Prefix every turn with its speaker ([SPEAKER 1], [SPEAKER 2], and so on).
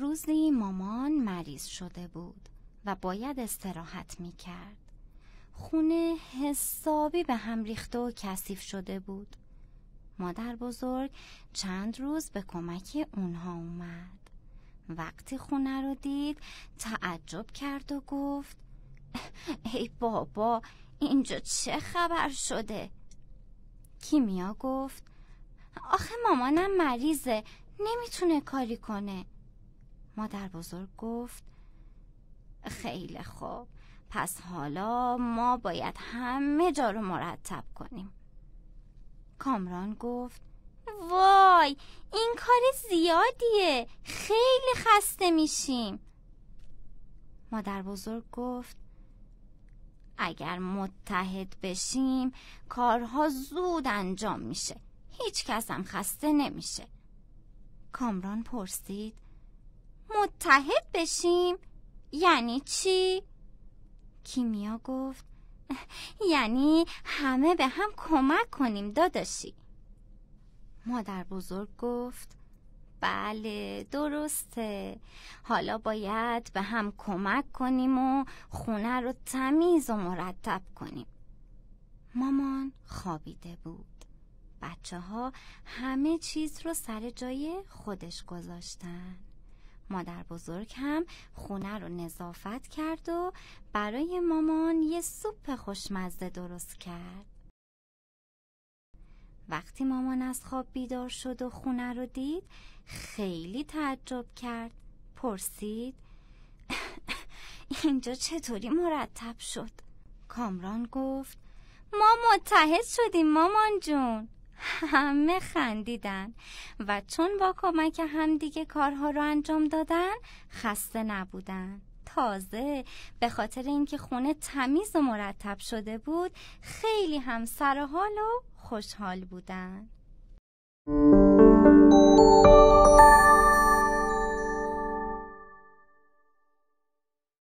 [SPEAKER 1] روزی مامان مریض شده بود و باید استراحت می کرد. خونه حسابی به هم ریخته و کثیف شده بود. مادر بزرگ چند روز به کمک اونها اومد. وقتی خونه رو دید تعجب کرد و گفت ای بابا اینجا چه خبر شده؟ کیمیا گفت آخه مامانم مریضه نمی‌تونه کاری کنه مادر بزرگ گفت خیلی خوب. پس حالا ما باید همه جا رو مرتب کنیم. کامران گفت وای این کار زیادیه. خیلی خسته میشیم. مادر بزرگ گفت اگر متحد بشیم کارها زود انجام میشه. هیچ کس هم خسته نمیشه. کامران پرسید متحد بشیم؟ یعنی چی؟ کیمیا گفت یعنی همه به هم کمک کنیم داداشی. مادر بزرگ گفت بله درسته. حالا باید به هم کمک کنیم و خونه رو تمیز و مرتب کنیم. مامان خوابیده بود. بچه ها همه چیز رو سر جای خودش گذاشتن. مادر بزرگ هم خونه رو نظافت کرد و برای مامان یه سوپ خوشمزه درست کرد. وقتی مامان از خواب بیدار شد و خونه رو دید خیلی تعجب کرد. پرسید اینجا چطوری مرتب شد؟ کامران گفت ما متحد شدیم مامان جون. همه خندیدن. و چون با کمک همدیگه کارها رو انجام دادن خسته نبودن. تازه به خاطر اینکه خونه تمیز و مرتب شده بود خیلی هم سر حال و خوشحال بودن.